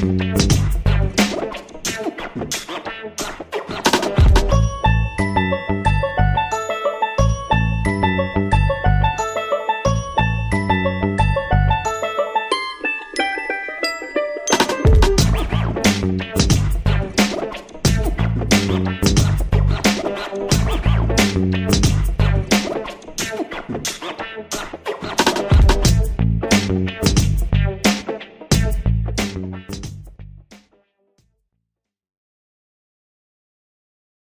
Música